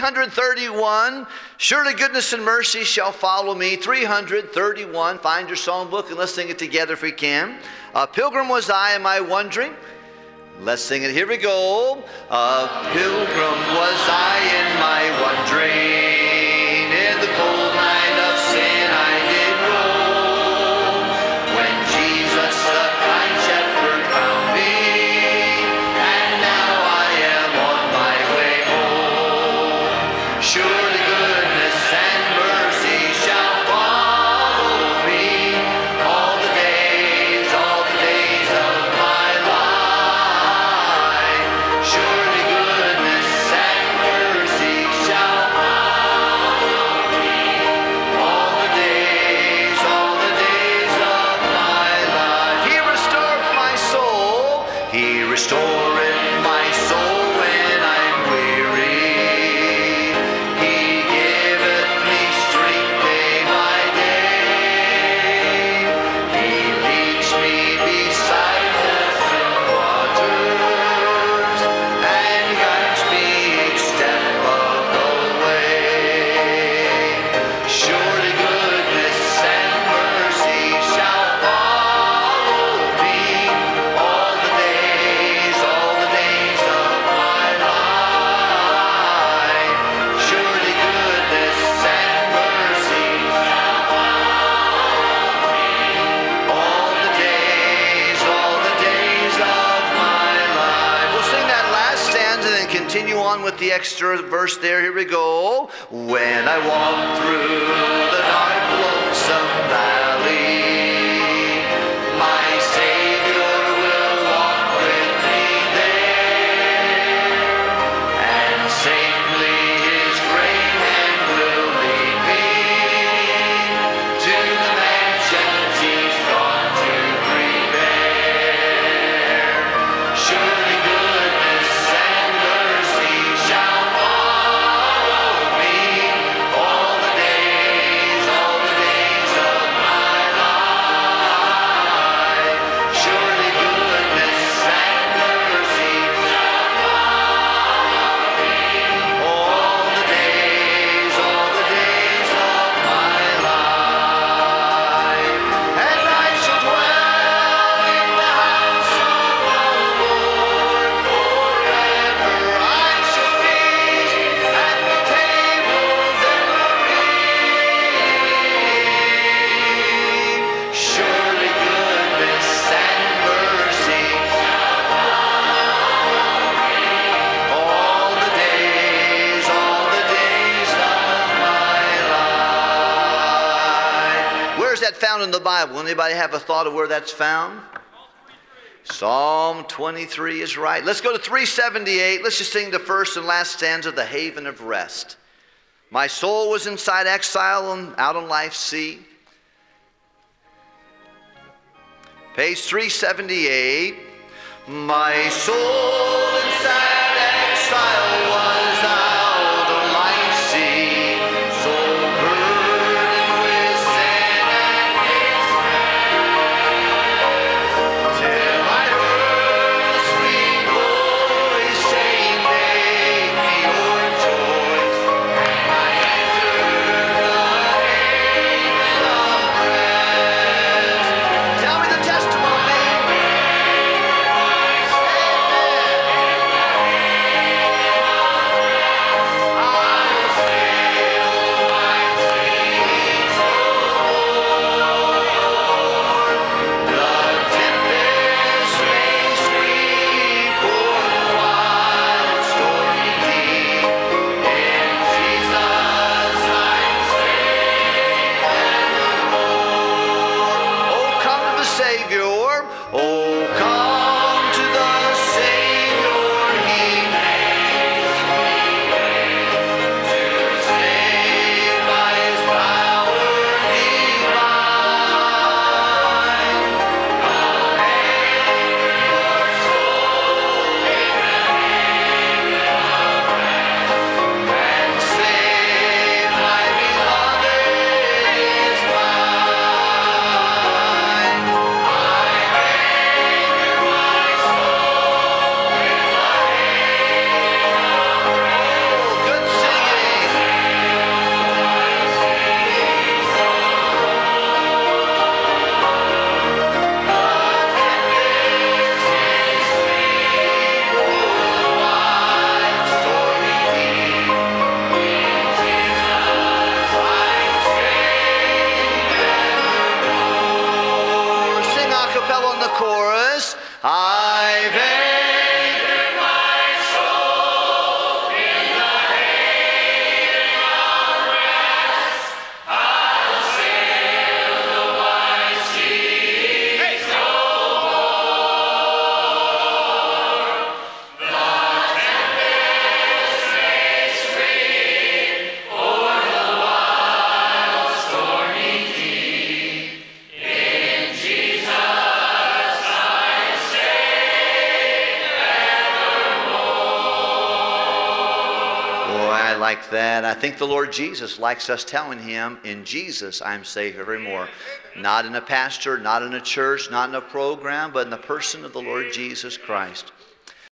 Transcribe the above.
331, surely goodness and mercy shall follow me. 331, find your songbook and let's sing it together if we can. A pilgrim was I, am I wandering? Let's sing it. Here we go. A pilgrim was I in my wandering in the cold night. along with the extra verse there. Here we go. When I walk through the dark, lonesome valley. found in the Bible? Anybody have a thought of where that's found? Psalm 23 is right. Let's go to 378. Let's just sing the first and last stanza, The Haven of Rest. My soul was inside exile and out on life's sea. Page 378. My soul inside. Like that. I think the Lord Jesus likes us telling him, In Jesus I'm safe evermore. Not in a pastor, not in a church, not in a program, but in the person of the Lord Jesus Christ.